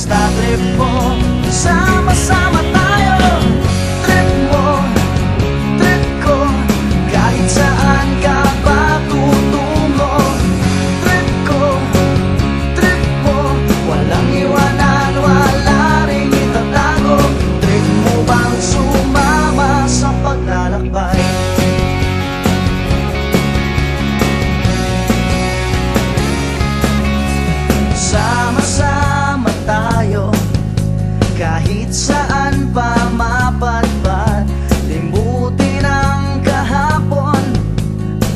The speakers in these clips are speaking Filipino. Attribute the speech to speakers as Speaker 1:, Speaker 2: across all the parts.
Speaker 1: basta trip mo Sama-sama Kahit saan pa mapadpad Limutin ang kahapon.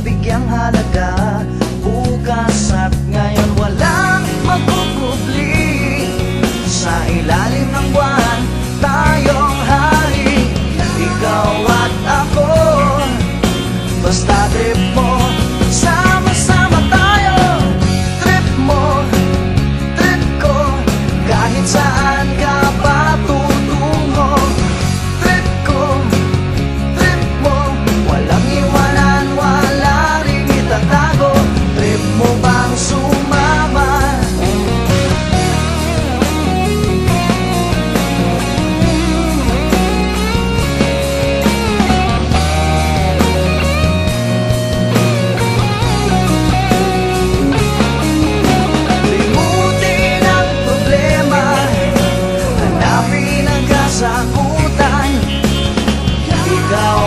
Speaker 1: Bigyang halaga Bukas at ngayon Walang magkukubli Sa ilalim ng buwan Tayong hari Ikaw at ako. Basta trip mo thou